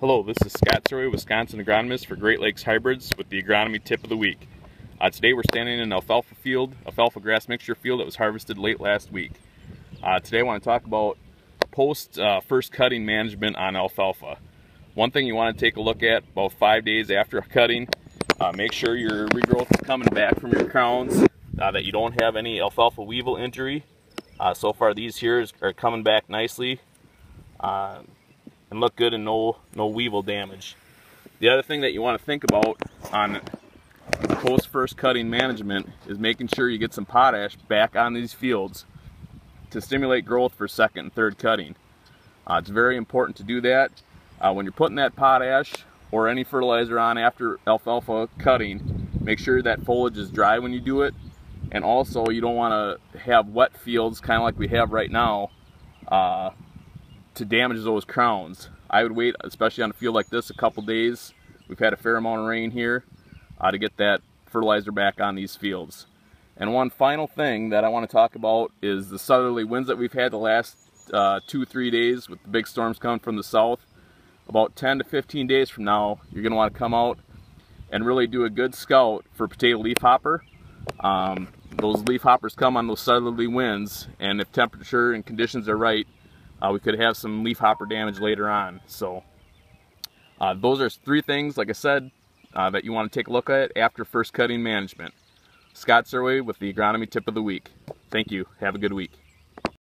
Hello, this is Scott Serwe, Wisconsin agronomist for Great Lakes Hybrids with the agronomy tip of the week. Uh, today we're standing in an alfalfa field, alfalfa grass mixture field that was harvested late last week. Uh, today I want to talk about post uh, first cutting management on alfalfa. One thing you want to take a look at about five days after cutting, uh, make sure your regrowth is coming back from your crowns, uh, that you don't have any alfalfa weevil injury. Uh, so far these here are coming back nicely and look good and no, no weevil damage. The other thing that you want to think about on post first cutting management is making sure you get some potash back on these fields to stimulate growth for second and third cutting. Uh, it's very important to do that. Uh, when you're putting that potash or any fertilizer on after alfalfa cutting, make sure that foliage is dry when you do it. And also you don't want to have wet fields kind of like we have right now uh, to damage those crowns. I would wait, especially on a field like this, a couple days. We've had a fair amount of rain here uh, to get that fertilizer back on these fields. And one final thing that I want to talk about is the southerly winds that we've had the last uh, two, three days with the big storms coming from the south. About 10 to 15 days from now, you're going to want to come out and really do a good scout for potato leaf hopper. Um, those leaf hoppers come on those southerly winds, and if temperature and conditions are right, we could have some leaf hopper damage later on. So uh, those are three things, like I said, uh, that you want to take a look at after first cutting management. Scott Serwe with the Agronomy Tip of the Week. Thank you. Have a good week.